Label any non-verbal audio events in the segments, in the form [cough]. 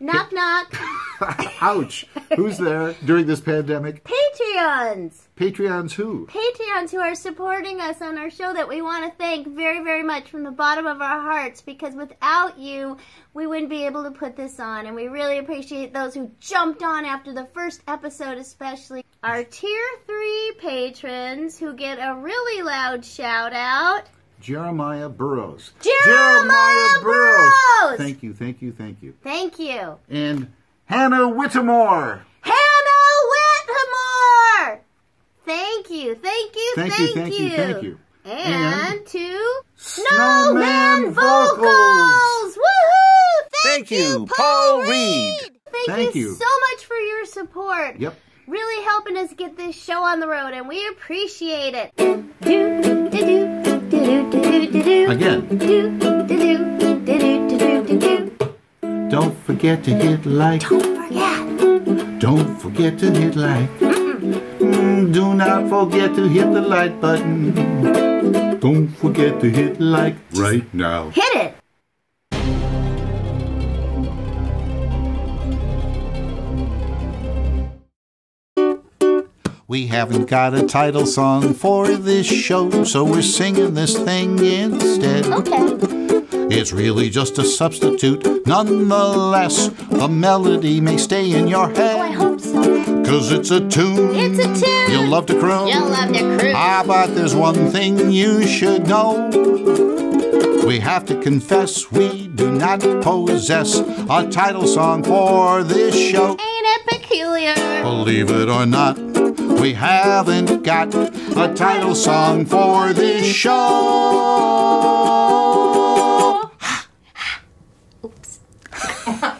Knock knock. [laughs] Ouch! Who's there during this pandemic? Patreons. Patreons who? Patreons who are supporting us on our show that we want to thank very, very much from the bottom of our hearts because without you, we wouldn't be able to put this on. And we really appreciate those who jumped on after the first episode, especially our tier three patrons who get a really loud shout out. Jeremiah Burrows. Jeremiah Burrows! Thank you, thank you, thank you. Thank you. And Hannah Whittemore. Hannah Whittemore! Thank you, thank you, Thank thank, you, thank you, thank you. And, And to Snowman Vocals! Woohoo! Thank you, Paul Reed. Thank, Thank you you. so much for your support. Yep. Really helping us get this show on the road, and we appreciate it. Do. Again. Do, do, do, do, do, do, do, do. Don't forget to hit like. Don't Forget. Don't forget to hit like. Mm, do not forget to hit the like button. Don't forget to hit like right now. Hit We haven't got a title song for this show, so we're singing this thing instead. Okay. It's really just a substitute. Nonetheless, the melody may stay in your head. Oh, I hope so. Cause it's a tune. It's a tune. You'll love to croon. You'll love to cruise. Ah, but there's one thing you should know. We have to confess we do not possess a title song for this show. Ain't it peculiar? Believe it or not, we haven't got a title song for this show. Oops. [laughs]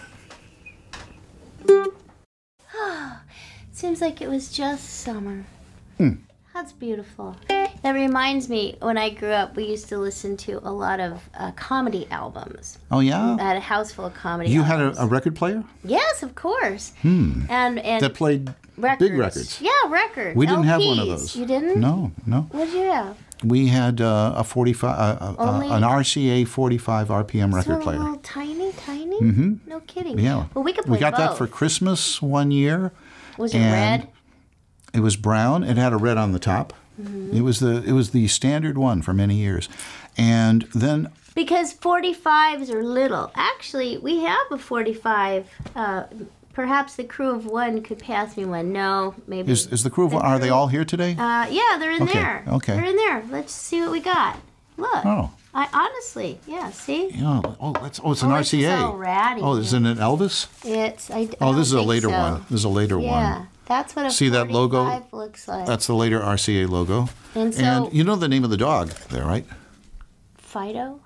[sighs] Seems like it was just summer. Hmm. That's beautiful. That reminds me, when I grew up, we used to listen to a lot of uh, comedy albums. Oh, yeah? I had a house full of comedy. You had a, a record player yes, of course. Hmm. And and that played records. big records. Yeah, records. We didn't have one of those. You didn't? No, no. What'd you have? We had uh, a 45, uh, uh, an RCA 45 RPM record so player. little tiny, tiny. Mm-hmm. No kidding. Yeah. Well, we could We got that for Christmas one year. Was it red? It was brown. It had a red on the top. Mm-hmm. It was the it was the standard one for many years, and then Because 45s are little. Actually, we have a 45. Uh, perhaps the crew of one could pass me one. No, maybe. is is the crew of one are they all here today? Uh, yeah, they're in Okay, there. okay. They're in there. Let's see what we got. Look. Oh. I honestly, yeah. See, Yeah. Oh, that's oh, it's an Oh, it's RCA. so ratty. Oh, is it an Elvis? it's. I, I Oh, this is a later so. one. This is a later Yeah, one. That's what a See that logo? looks like. That's the later RCA logo. And so- you know the name of the dog there, right? Fido.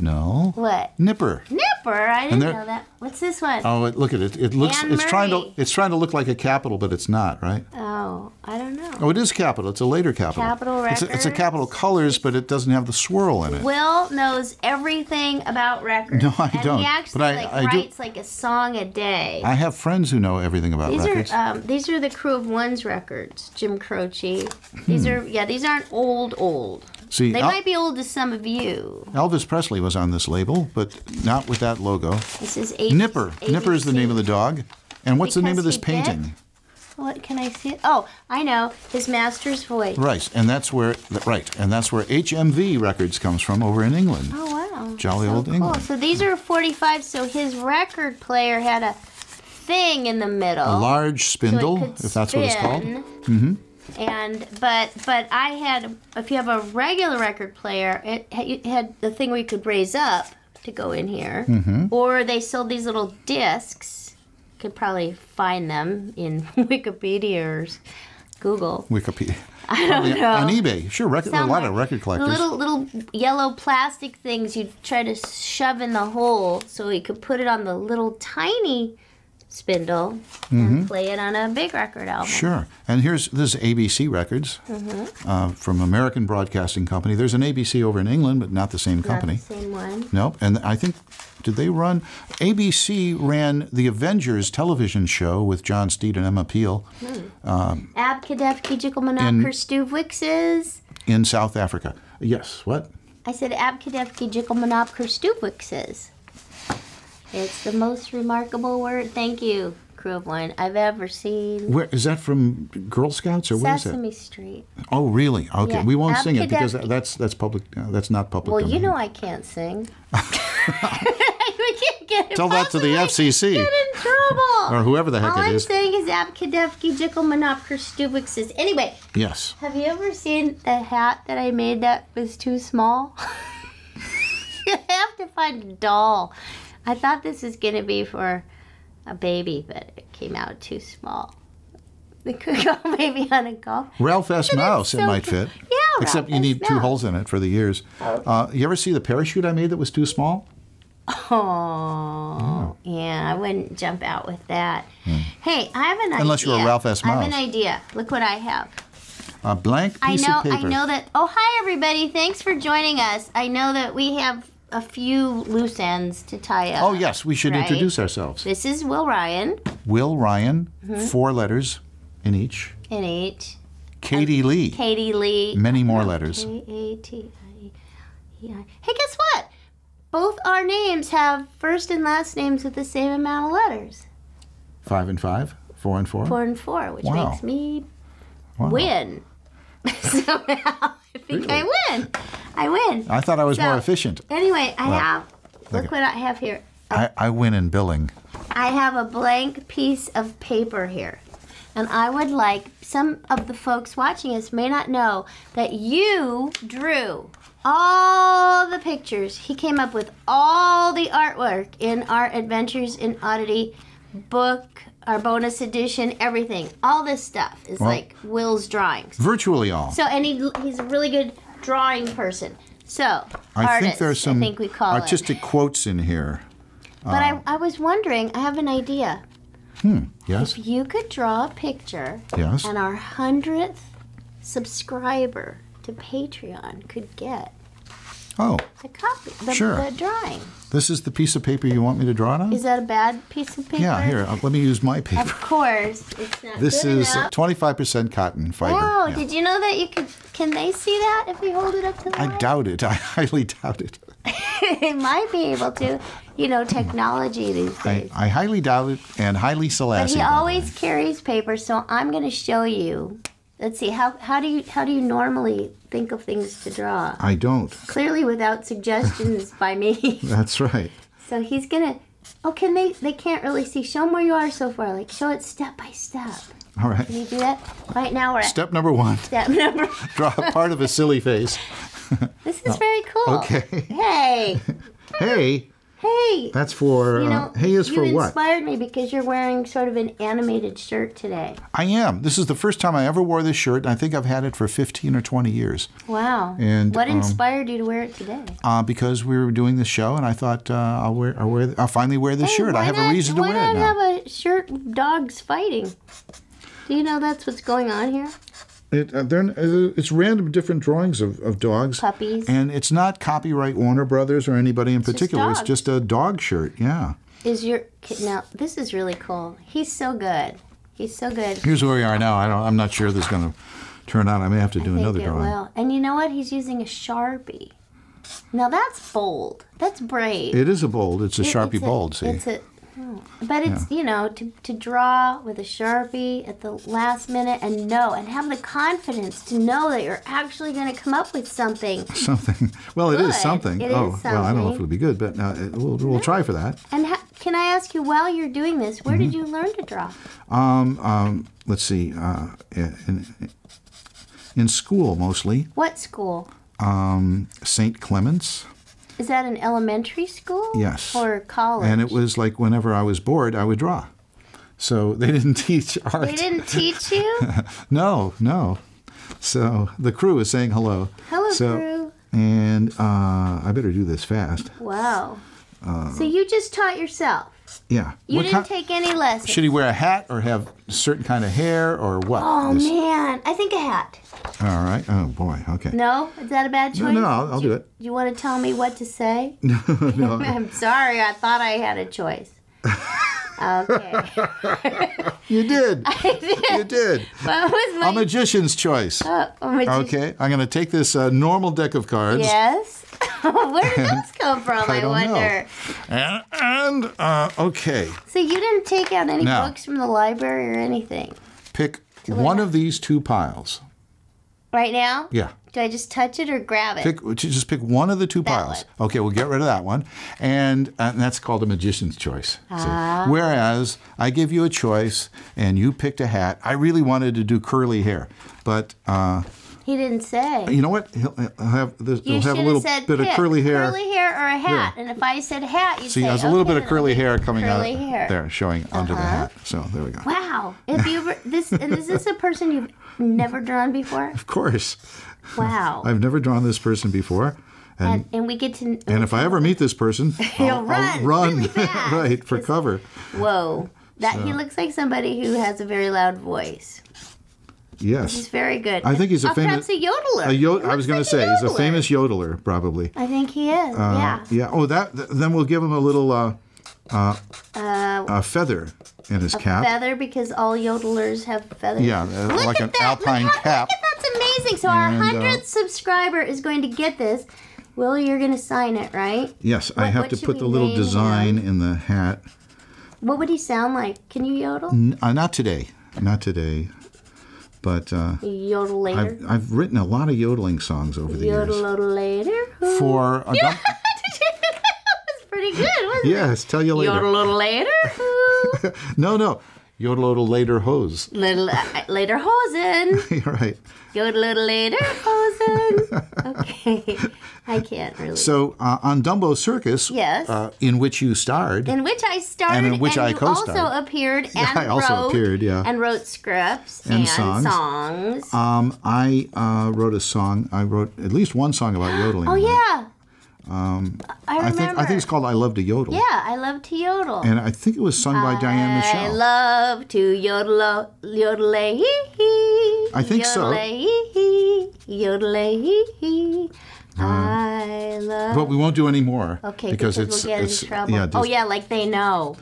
No. What? Nipper. Nipper. I didn't know that. What's this one? Oh, it, look at it. It looks. Anne it's trying to. It's trying to look like a capital, but it's not, right? Oh, I don't know. Oh, it is Capitol. It's a later capital. Capitol It's a, it's a Capitol colors, but it doesn't have the swirl in it. Will knows everything about records. No, I and don't, He actually but I- like I do- writes like a song a day. I have friends who know everything about these records. are um, these are the Crew of One's records. Jim Croce. These Hmm. are yeah. These aren't old old. See, They El- might be old to some of you. Elvis Presley was on this label, but not with that logo. This is A- Nipper. Nipper is the name of the dog. And what's the name of this painting? What can I see? Oh, I know. His master's voice. Right, and that's where right, and that's where HMV Records comes from over in England. Oh wow. Jolly so old cool. England. So these are 45. So his record player had a thing in the middle. A large so spindle, could if that's what it's called. Mm-hmm. And but but I had if you have a regular record player, it, it had the thing where you could raise up to go in here, Mm-hmm. or they sold these little discs. Could probably find them in [laughs] Wikipedia or Google. Wikipedia. [laughs] I don't Probably know. On eBay, sure. Record, a lot of record collectors. Little little yellow plastic things you try to shove in the hole so you could put it on the little tiny spindle and play it on a big record album. Mm-hmm. Sure. And here's this is ABC Records Mm-hmm. uh, from American Broadcasting Company. There's an ABC over in England, but not the same Not company. the same one. Nope. And I think did they run ABC ran the Avengers television show with John Steed and Emma Peel Abkadef In- Kijikalmanap Stuvwixes. in South Africa. Yes. What? I said Abkadef Kijikalmanap Stuvwixes. It's the most remarkable word. Thank you, Crew of One, I've ever seen. Where is that from? Girl Scouts or what is Sesame it? Street. Oh, really? Okay, Yeah, we won't sing it because that's that's public. Uh, that's not public. Well, you know I can't sing. [laughs] [laughs] we can't get Tell that to the FCC. Get in trouble. Or whoever the heck All it I'm is. saying is Abkadevki Jickle Anyway, Yes. have you ever seen the hat that I made that was too small? [laughs] you have to find a doll. I thought this was going to be for a baby, but it came out too small. It could [laughs] go maybe on a golf. Ralph S. Mouse, it might cute. fit. Yeah, Except Ralph you S. need two Mouse. holes in it for the ears. Uh, you ever see the parachute I made that was too small? Oh, yeah, I wouldn't jump out with that. Hey, I have an idea. Hmm. Unless you're a Ralph S. I have an idea. Look what I have. A blank I piece know, of paper. I know that. Oh, hi everybody! Thanks for joining us. I know that we have a few loose ends to tie up. Oh, yes, we should Right. introduce ourselves. This is Will Ryan Will Ryan, Mm-hmm. four letters in each. in eight. Katie Leigh, Katie Leigh. many more letters. K A T I E I. Hey, guess what? Both our names have first and last names with the same amount of letters. Five and five, four and four. Four and four, which Wow. makes me Wow. win. [laughs] Somehow, I think I win. I win. I thought I was more efficient. Anyway, I have. Look Okay. what I have here. I, I win in billing. I have a blank piece of paper here. And I would like some of the folks watching us may not know that you drew all the pictures. He came up with all the artwork in our Adventures in Odyssey book, our bonus edition, everything. All this stuff is Well- like Will's drawings. Virtually all. So, and he, he's a really good drawing person. So, I artist, think there's some I think we call it. artistic quotes in here. But I, I was wondering, I have an idea. Hmm, yes? If you could draw a picture Yes. and our hundredth subscriber to Patreon could get Oh, the copy, the, Sure. the drawing. this is the piece of paper you want me to draw it on? Is that a bad piece of paper? yeah, here, uh, let me use my paper. Of course, it's not This is enough. 25% cotton fiber. Wow, Yeah. did you know that you could? Can they see that if we hold it up to the I light? doubt it. I highly doubt it. [laughs] they might be able to. You know, technology these I, days. I highly doubt it and highly But Selassie. he by the always carries paper, so I'm going to show you. Let's see how how do you how do you normally think of things to draw? I don't. Clearly, without suggestions by me. [laughs] That's right. So he's gonna. Oh, can they? They can't really see. Show them where you are so far. Like show it step by step. All right. Can you do that? Right now we're at Step number one step [laughs] number. [laughs] draw a part of a silly face. This is very cool. Okay. Hey, Hey, hey. that's for. You uh, know, hey is you for what? inspired me because you're wearing sort of an animated shirt today. I am. This is the first time I ever wore this shirt, and I think I've had it for 15 or 20 years. Wow. And, what um, inspired you to wear it today? Uh, because we were doing this show, and I thought uh, I'll wear, I'll wear, I'll finally wear this Hey, shirt. I have not- a reason to wear it Why not now. have a shirt dogs fighting? Do you know that's what's going on here? It, uh, they're, uh, it's random different drawings of, of dogs. Puppies. And it's not copyright Warner Brothers or anybody in particular. It's just a dog shirt. Yeah. Is your kid now? This is really cool. He's so good. He's so good. Here's where we are now. I don't. I'm not sure this is going to turn out. I may have to do I another drawing. will. And you know what? He's using a sharpie. Now that's bold. That's brave. It is a bold. It's a It- sharpie it's a- bold. See. It's a, oh. but it's you know to to draw with a sharpie at the last minute and know and have the confidence to know that you're actually going to come up with something. [laughs] something. Well, it is something. It is oh, well, I don't know if it'll be good, but uh, we'll, we'll try for that. And ha- can I ask you, while you're doing this, where Mm-hmm. did you learn to draw? Um, um, let's see. Uh, in, in school, mostly, What school? um, St. Clements. Is that an elementary school? Yes. Or college? And it was like whenever I was bored, I would draw. So [laughs] they didn't teach art. They didn't teach you? [laughs] No, no. So the crew is saying hello. Hello, so, crew. And uh, I better do this fast. Wow. so you just taught yourself. Yeah. You What didn't take any lessons. Should he wear a hat or have a certain kind of hair or what? Oh This- man, I think a hat. All right. Oh boy. Okay. No, is that a bad choice? No, no, I'll, I'll do it. Do you want to tell me what to say? [laughs] no. [laughs] I'm sorry, I thought I had a choice. [laughs] Okay. You did. I did. You did. what was my... A magician's choice. oh, oh, magi- Okay. I'm going to take this uh, normal deck of cards. Yes. [laughs] Where did those come [laughs] from? I, I don't know. wonder. And, and uh, okay, So you didn't take out any Now. books from the library or anything pick one of these two piles. right now? Yeah. Do I just touch it or grab it? Pick, just pick one of the two That piles. Okay, we'll get rid of that one, and, uh, and that's called a magician's choice. See? Ah. Whereas I give you a choice, and you picked a hat. I really wanted to do curly hair, but uh, he didn't say. you know what? He'll, have this, You he'll have a little said bit of curly hair. curly hair or a hat. And if I said hat, you'd See, say there's a little okay, bit of curly hair coming curly out hair. there, showing uh-huh. under the hat. So there we go. Wow. Have you this and is this a person you've never drawn before? Of course, Wow. I've never drawn this person before, and and, and we get to and if I ever meet this person, [laughs] I'll, run I'll run really [laughs] right for cover. Whoa. That he looks like somebody who has a very loud voice. Yes, he's very good. I think he's a famous- a yodeler. a yo- He I was going like to say he's a famous yodeler, probably. I think he is. yeah. Yeah. Oh, that. th- then we'll give him a little uh, uh, uh, feather in his cap. Feather because all yodelers have feathers. Yeah, uh, Look like an that. alpine look cap. Look at that's amazing. So our And, uh, hundredth subscriber is going to get this. Will, you're going to sign it, right? Yes, I have to put the little design in the hat. What would he sound like? Can you yodel? N- uh, not today, not today, but uh, Yodel later. I've I've written a lot of yodeling songs over the Yodel years. yodel later. For [laughs] a [laughs] that was pretty good, wasn't yes, tell you it? later. Yodel later. [laughs] No, no, yodel yodel later hose. Little uh, later hosen. [laughs] You're right. Yodel yodel later hosen. Okay, I can't really. So uh, on Dumbo Circus, Yes. uh, in which you starred, in which I starred, And in which I co-starred. also appeared [laughs] and I also wrote, appeared, yeah. and wrote scripts And and, songs. songs. um, I uh, wrote a song. I wrote at least one song about yodeling. oh yeah, Um, I I think I think it's called "I Love to Yodel." Yeah, I love to yodel. And I think it was sung by Diane Michelle. I love to yodel, yodel, hee hee. I think so. Yodel, hee hee, yodel, hee hee. I love. but we won't do any more. Okay, because, because, it's we'll get it's in trouble. yeah, oh yeah, like they know.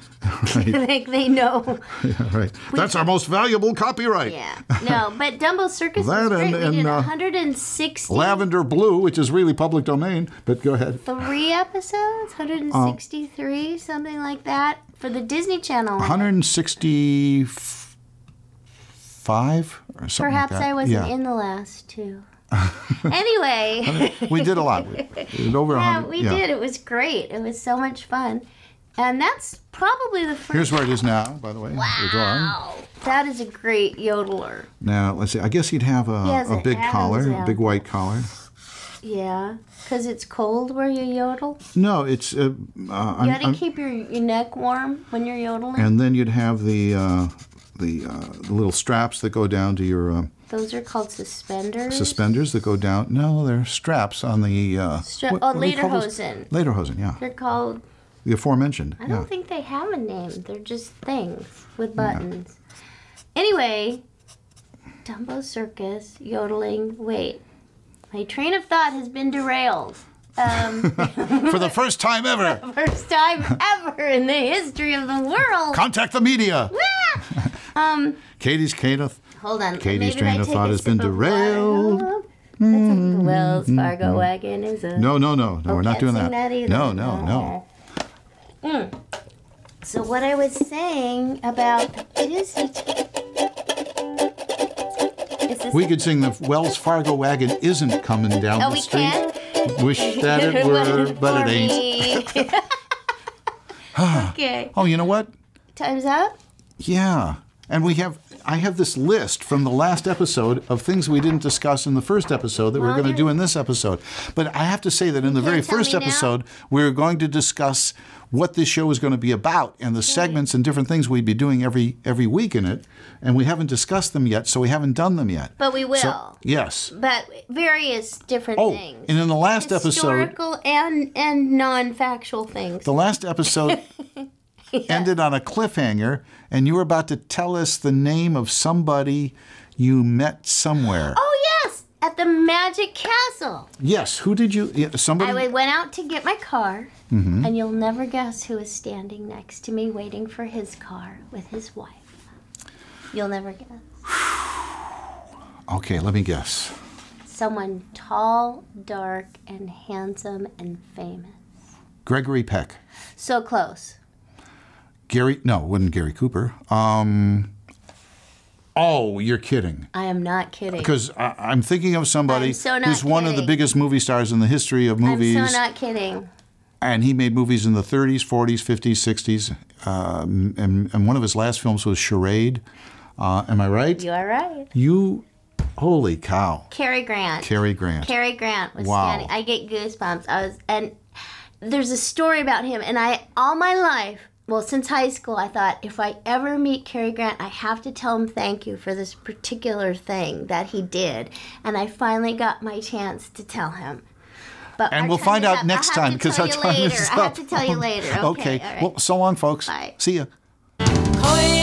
right, [laughs] [laughs] like they know. yeah, right. That's our most valuable copyright. Yeah. No, but Dumbo Circus [laughs] That was great. and- we did uh, 160 Lavender Blue, which is really public domain. But go ahead. three episodes, 163, something like that, for the Disney Channel. 165 or something Perhaps like that. I wasn't yeah. in the last two. [laughs] anyway, we did a lot. We we did over yeah, 100. we yeah. did. It was great. It was so much fun. And that's probably the first. Here's where it is now, by the way. Wow. That is a great yodeler. Now, let's see. I guess he'd have a, a big collar, a big white collar. Yeah. Because it's cold where you yodel. No, it's. Uh, uh, You got to keep your, your neck warm when you're yodeling. and then you'd have the uh, the, uh, the little straps that go down to your uh, Those are called suspenders. suspenders that go down. No, they're straps on the. Uh, Stra- what- oh, what do you call lederhosen. Lederhosen, yeah. They're called. The aforementioned. I yeah. don't think they have a name. They're just things with buttons. Anyway, Dumbo Circus yodeling. Wait, my train of thought has been derailed. Um, [laughs] For the first time [laughs] ever, first time ever in the history of the world. contact the media. [laughs] Um, Katie's Kenneth. Hold on. Katie's Maybe train of thought has been derailed. a hmm, hmm, Wells hmm, Fargo wagon is a. No, no, no, no. we're not doing that. either. no, no, no. Mm. So what I was saying about it is. Is We could sing the Wells Fargo wagon isn't coming down Oh, the we street. can. Wish that it [laughs] were, but it ain't. ain't. [laughs] [laughs] [sighs] okay, Oh, you know what? time's up. Yeah. And we have I have this list from the last episode of things we didn't discuss in the first episode that we're going to do in this episode. But I have to say that in the very first me now? episode, we are going to discuss what this show is going to be about and the segments and different things we'd be doing every every week in it. And we haven't discussed them yet, so we haven't done them yet. But we will. So- yes. but various different Oh, things. and in the last episode, Historical and and non-factual things. the last episode [laughs] [laughs] ended on a cliffhanger, and you were about to tell us the name of somebody you met somewhere. oh yes, at the Magic Castle. Yes, who did you? Yeah, somebody. I went out to get my car, Mm-hmm. and you'll never guess who was standing next to me waiting for his car with his wife. You'll never guess. [sighs] Okay, let me guess. someone tall, dark, and handsome and famous. Gregory Peck. So close. Gary, no, it wasn't Gary Cooper. Um, oh, you're kidding. I am not kidding. Because I'm thinking of somebody so who's one of the biggest movie stars in the history of movies. I'm so not kidding. and he made movies in the 30s, 40s, 50s, 60s. Um, and, and one of his last films was Charade. Uh, am I right? You are right. You, holy cow. Cary Grant. Cary Grant. Cary Grant was Wow. standing. I get goosebumps. I was, and there's a story about him, and I all my life, well, since high school, I thought if I ever meet Cary Grant, I have to tell him thank you for this particular thing that he did. And I finally got my chance to tell him. But and we'll find out up. next time because our time later. is up. I have to tell you later. [laughs] Okay. okay. Right. Well, so long, folks. Bye. See ya.